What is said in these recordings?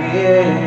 Yeah.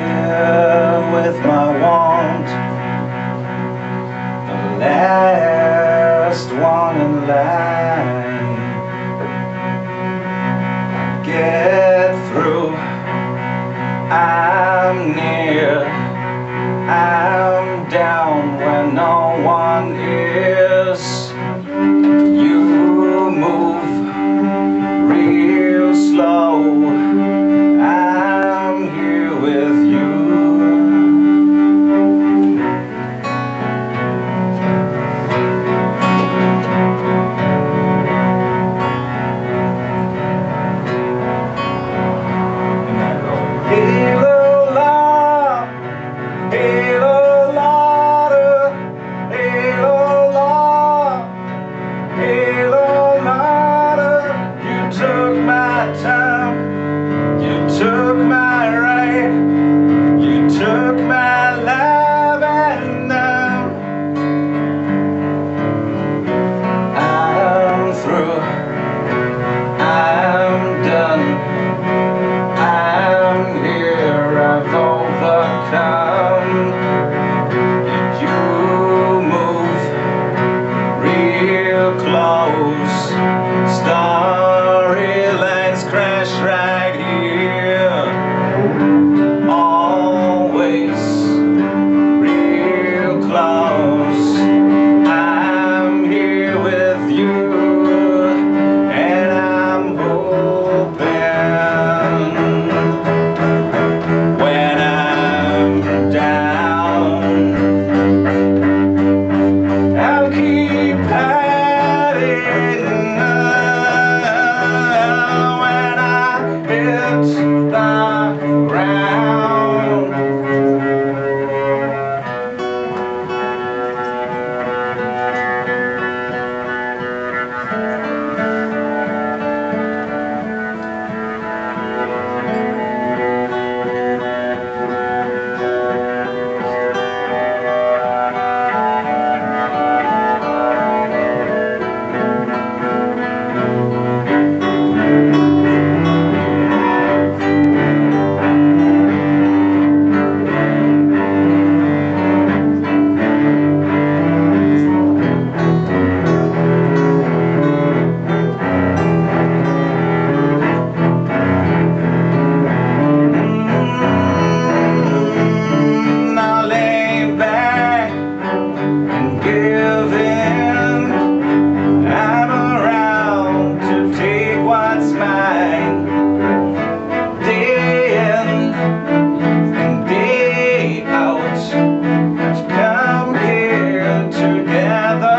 together.